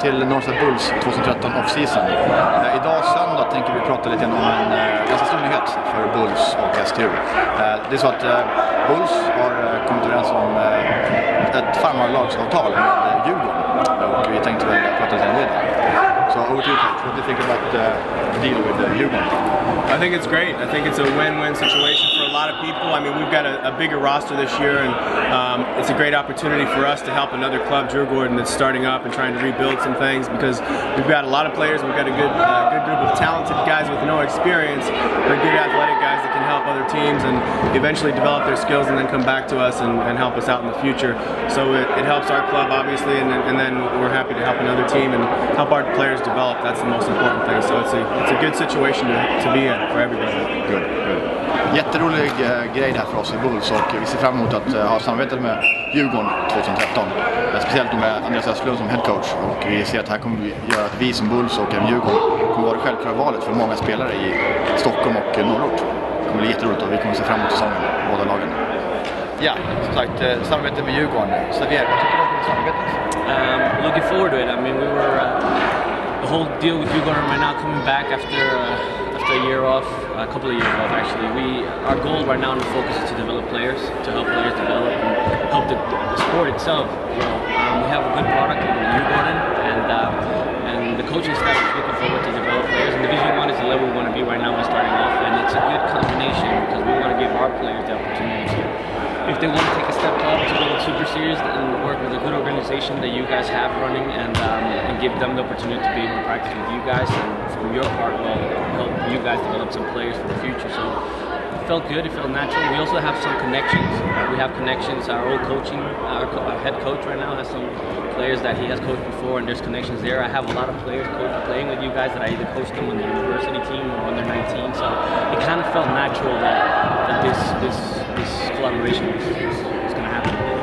till Northside Bulls 2013 off-season. Eh, idag söndag tänker vi prata lite om en eh, ganska stor nyhet för Bulls och STU. Eh, det är så att eh, Bulls har eh, kommit överens om eh, ett farmarlagsavtal med eh, Djurgården och vi tänkte väl prata lite om det idag. So over to you, Pete. What do you think about the deal with uh, Djurgården? I think it's great. I think it's a win-win situation for lot of people. I mean, we've got a, a bigger roster this year, and um, it's a great opportunity for us to help another club, Djurgården, that's starting up and trying to rebuild some things because we've got a lot of players. We've got a good, uh, good group of talented guys with no experience, but good athletic guys that can help other teams and eventually develop their skills and then come back to us and, and help us out in the future. So it, it helps our club, obviously, and, then- and then we're happy to help another team and help our players develop. That's the most important thing. So it's a, it's a good situation to, to be in for everybody. Good, good. Jätterolig eh, grej det här för oss i Bulls och vi ser fram emot att eh, ha samarbetat med Djurgården 2013. Eh, speciellt med Andreas Östlund som headcoach och vi ser att det här kommer göra att vi som Bulls och även Djurgården kommer vara det självklara valet för många spelare i Stockholm och norrort. Det kommer bli jätteroligt och vi kommer se fram emot säsongen, båda lagen. Ja, som sagt, eh, samarbete med Djurgården. Xavier, vad tycker du om samarbetet? Um, looking forward to it. I mean, we were uh, the whole deal with Djurgården right now coming back after uh, a year off, a couple of years off actually. We our goal right now and the focus is to develop players, to help players develop and help the, the sport itself. You know, um, we have a good product in Djurgården, and uh, and the coaching staff is looking forward to develop players. And Division One is the level we want to be right now. We're starting off, and it's a good combination because we want to give our players the opportunity if they want to take a step up to to Super Series and work with a good organization that you guys have running and, um, and give them the opportunity to be able to practice with you guys and from your part will help you guys develop some players for the future. So it felt good, it felt natural. We also have some connections. We have connections. Our old coaching, our, co- our head coach right now has some players that he has coached before and there's connections there. I have a lot of players coach, playing with you guys that I either coached them on the university team or when they're 19. So it kind of felt natural that, that this, this collaboration was going to happen.